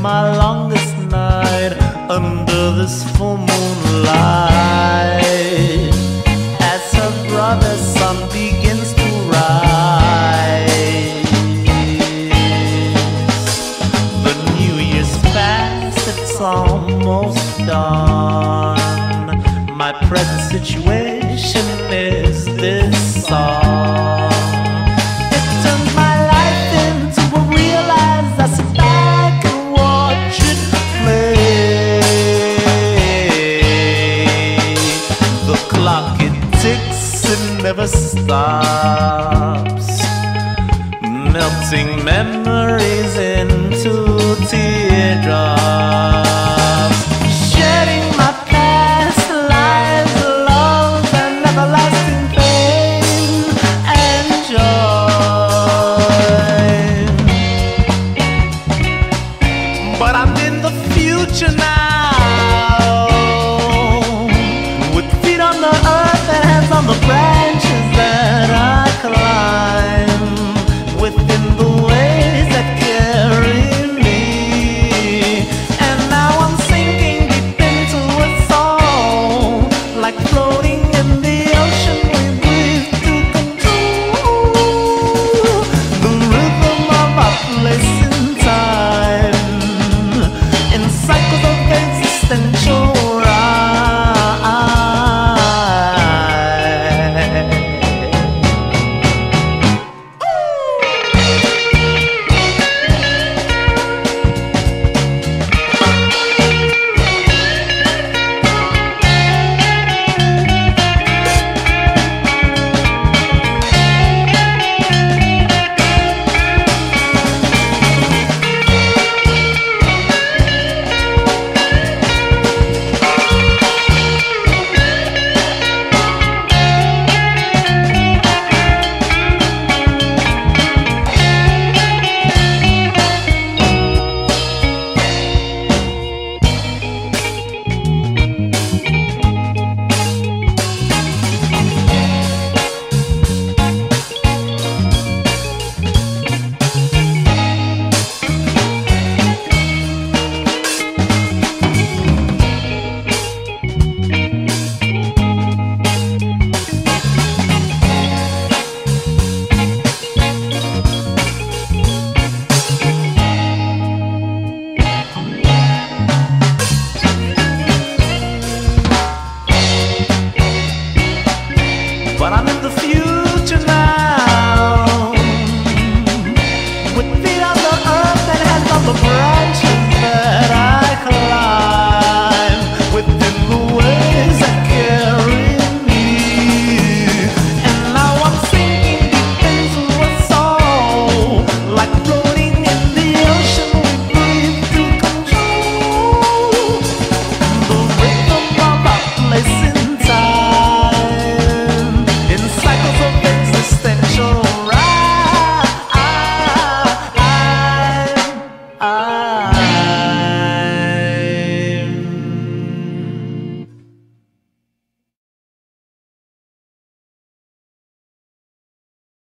my longest night under this full moonlight. As her brother's sun begins to rise, the new year's past, it's almost done. My present situation is this song. Never stops, melting memories into teardrops.